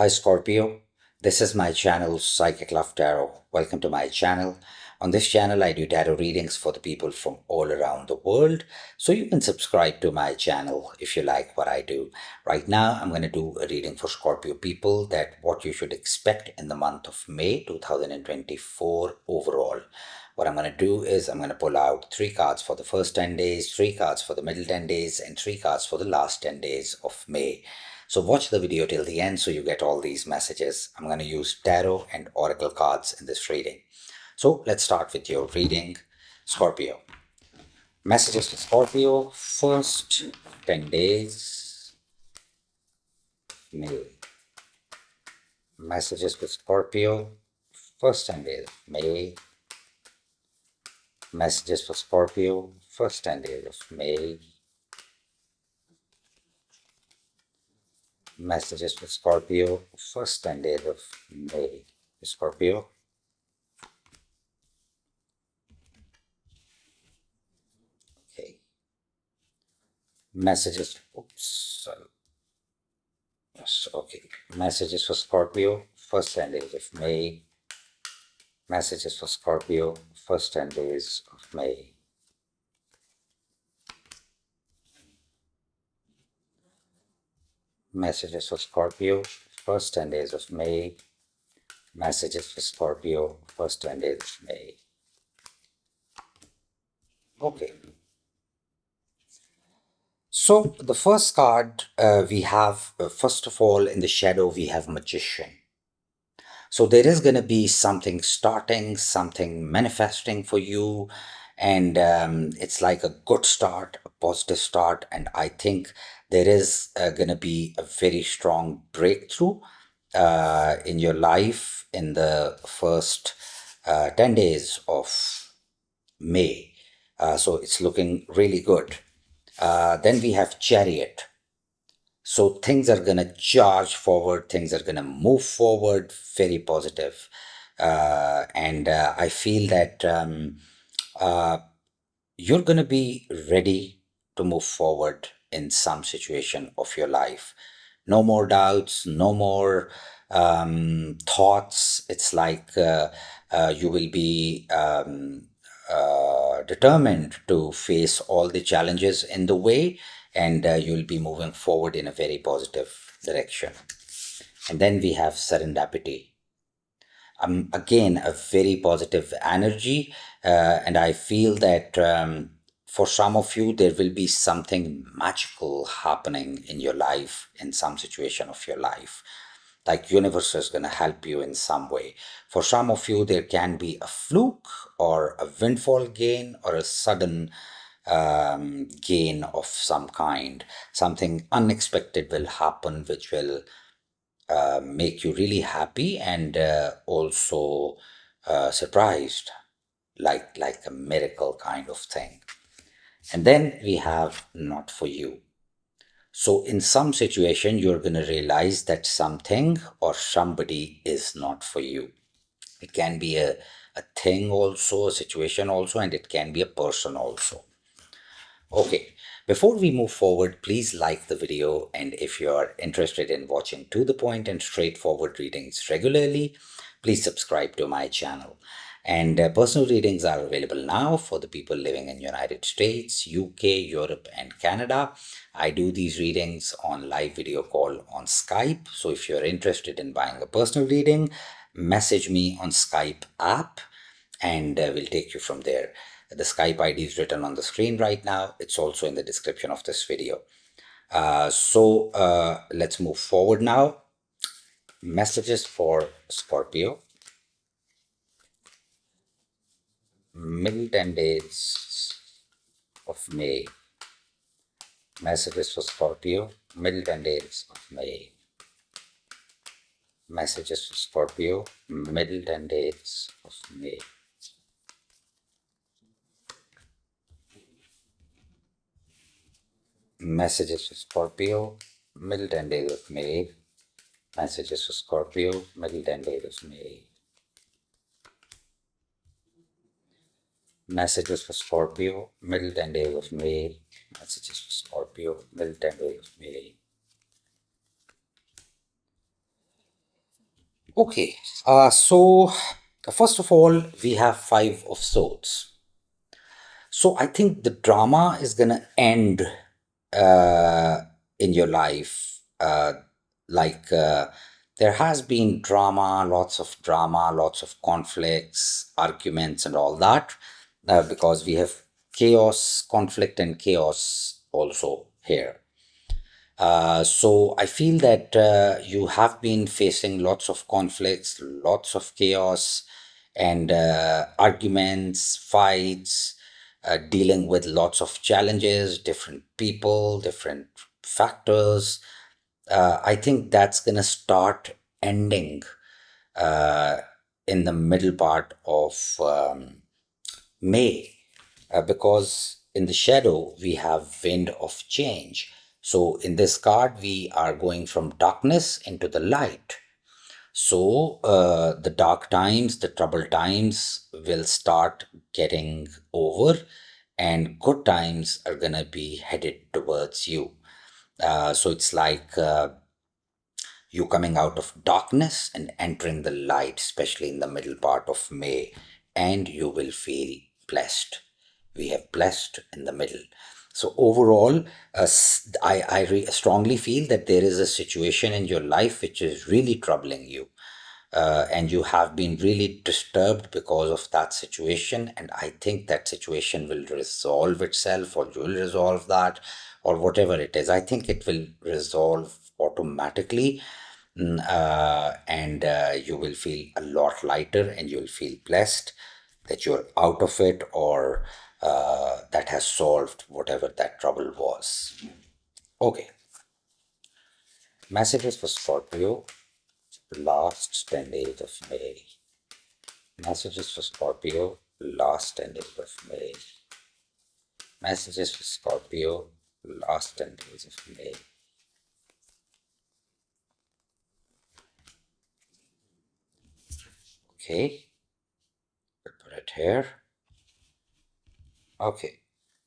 Hi Scorpio, this is my channel Psychic Love Tarot. Welcome to my channel. On this channel, I do tarot readings for the people from all around the world. So you can subscribe to my channel if you like what I do. Right now, I'm going to do a reading for Scorpio people that what you should expect in the month of May 2024 overall. What I'm going to do is I'm going to pull out three cards for the first 10 days, three cards for the middle 10 days, and three cards for the last 10 days of May. So watch the video till the end so you get all these messages. I'm going to use tarot and oracle cards in this reading. So let's start with your reading, Scorpio. Messages for Scorpio, first 10 days, May. Messages for Scorpio, first 10 days, May. Messages for Scorpio, first 10 days of May. Messages for Scorpio, first 10 days of May. Scorpio. Okay. Messages, oops. Yes, okay. Messages for Scorpio, first 10 days of May. Messages for Scorpio, first 10 days of May. Messages for Scorpio, first 10 days of May. Messages for Scorpio, first 10 days of May. Okay. So the first card uh, we have, uh, first of all, in the shadow, we have Magician. So there is going to be something starting, something manifesting for you. And um, it's like a good start, a positive start. And I think there is uh, going to be a very strong breakthrough uh, in your life in the first uh, 10 days of May. Uh, so it's looking really good. Uh, then we have Chariot. So things are going to charge forward, things are going to move forward, very positive. Uh, and I feel that um, you're going to be ready to move forward in some situation of your life. No more doubts, no more um, thoughts. It's like uh, uh, you will be um, uh, determined to face all the challenges in the way and uh, you'll be moving forward in a very positive direction. And then we have serendipity. Um, again, a very positive energy. Uh, and I feel that um, for some of you, there will be something magical happening in your life, in some situation of your life. Like universe is going to help you in some way. For some of you, there can be a fluke or a windfall gain or a sudden um, gain of some kind. Something unexpected will happen, which will uh, make you really happy and uh, also uh, surprised, like like a miracle kind of thing. And then we have not for you. So in some situation, you're going to realize that something or somebody is not for you. It can be a, a thing also, a situation also, and it can be a person also. Okay, before we move forward, please like the video. And if you're interested in watching to the point and straightforward readings regularly, please subscribe to my channel. And uh, personal readings are available now for the people living in United States, UK, Europe, and Canada. I do these readings on live video call on Skype. So if you're interested in buying a personal reading, message me on Skype app and uh, we'll take you from there. The Skype ID is written on the screen right now. It's also in the description of this video. Uh, so uh, let's move forward now. Messages for Scorpio. Middle 10 days of May. Messages for Scorpio, middle 10 days of May. Messages for Scorpio, middle 10 days of May. Messages for Scorpio, middle 10 days of May. Messages for Scorpio, middle 10 days of May. Messages for Scorpio, middle 10 days of May. Messages for Scorpio, middle 10 days of May. Okay, uh, so first of all, we have Five of Swords. So I think the drama is gonna end uh, in your life. Uh, like uh, there has been drama, lots of drama, lots of conflicts, arguments, and all that, uh, because we have chaos, conflict, and chaos also here. Uh, so I feel that uh, you have been facing lots of conflicts, lots of chaos, and uh, arguments, fights, uh, dealing with lots of challenges, different people, different factors. Uh, I think that's gonna start ending uh, in the middle part of um, May, uh, because in the shadow we have wind of change. So in this card, we are going from darkness into the light. So uh, the dark times, the troubled times will start getting over, and good times are gonna be headed towards you. Uh, so it's like uh, you coming out of darkness and entering the light, especially in the middle part of May, and you will feel blessed. We have blessed in the middle. So overall, uh, I, I strongly feel that there is a situation in your life which is really troubling you. Uh, and you have been really disturbed because of that situation. And i think that situation will resolve itself or you will resolve that or whatever it is. I think it will resolve automatically. Mm, uh, and uh, you will feel a lot lighter and you'll feel blessed that you're out of it or uh, that has solved whatever that trouble was. Okay. Messages for scorpio. Last 10 days of may. Messages for Scorpio, last 10 days of May. Messages for Scorpio, last 10 days of May. Okay, put it here. Okay,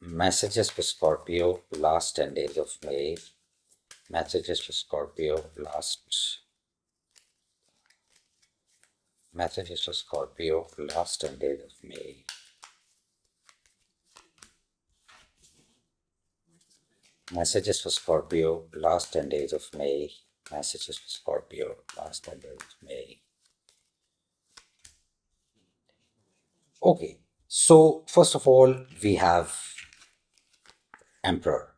messages for Scorpio, last 10 days of May. Messages for Scorpio, last messages for Scorpio, last 10 days of May. Messages for Scorpio, last 10 days of May. Messages for Scorpio, last 10 days of May. Okay, so first of all, we have Emperor.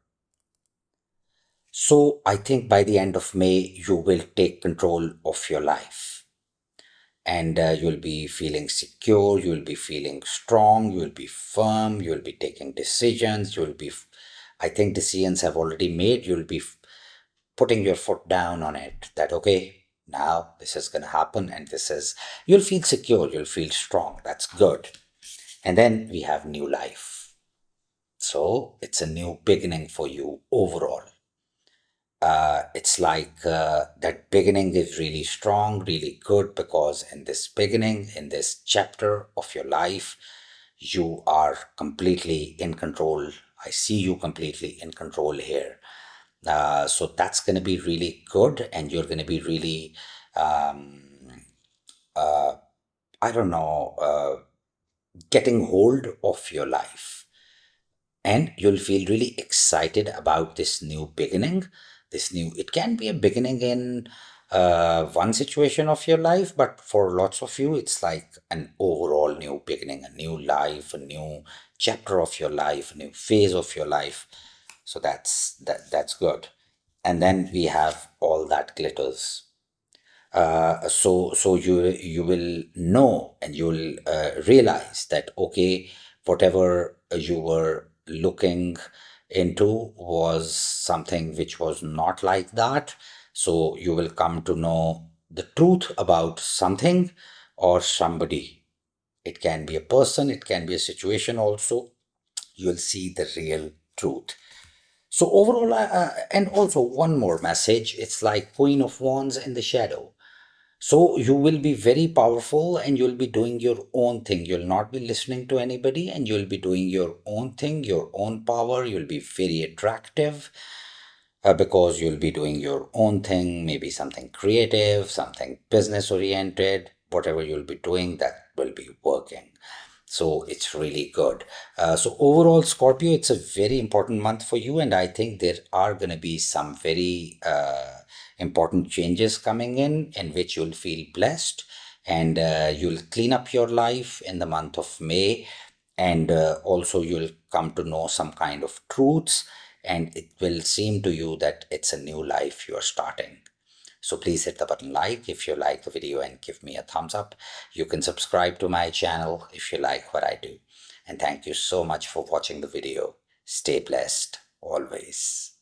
So I think by the end of May, you will take control of your life and uh, you'll be feeling secure, you'll be feeling strong, you'll be firm, you'll be taking decisions, you'll be, I think decisions have already made, you'll be putting your foot down on it that, okay, now this is going to happen and this is, you'll feel secure, you'll feel strong. That's good. And then we have new life. So it's a new beginning for you overall. Uh, it's like uh, that beginning is really strong, really good, because in this beginning, in this chapter of your life, you are completely in control. I see you completely in control here. Uh, so that's going to be really good, and you're going to be really, um, uh, I don't know, uh, getting hold of your life. And you'll feel really excited about this new beginning. This new, it can be a beginning in uh, one situation of your life, but for lots of you, it's like an overall new beginning, a new life, a new chapter of your life, a new phase of your life. So that's that that's good. And then we have all that glitters. Uh, so so you you will know and you'll uh, realize that okay whatever you were looking into was something which was not like that. So you will come to know the truth about something or somebody. It can be a person it can be a situation also. You'll see the real truth so overall uh, uh, and also one more message it's like queen of wands in the shadow so you will be very powerful and you'll be doing your own thing. You'll not be listening to anybody and you'll be doing your own thing, your own power. You'll be very attractive. uh, because you'll be doing your own thing, maybe something creative, something business oriented, whatever you'll be doing, that will be working. So it's really good. Uh, so overall, Scorpio, it's a very important month for you, and I think there are going to be some very uh, important changes coming in, in which you'll feel blessed, and uh, you'll clean up your life in the month of May, and uh, also you'll come to know some kind of truths, and it will seem to you that it's a new life you are starting. So please hit the button like if you like the video and give me a thumbs up. You can subscribe to my channel if you like what I do. And thank you so much for watching the video. Stay blessed always.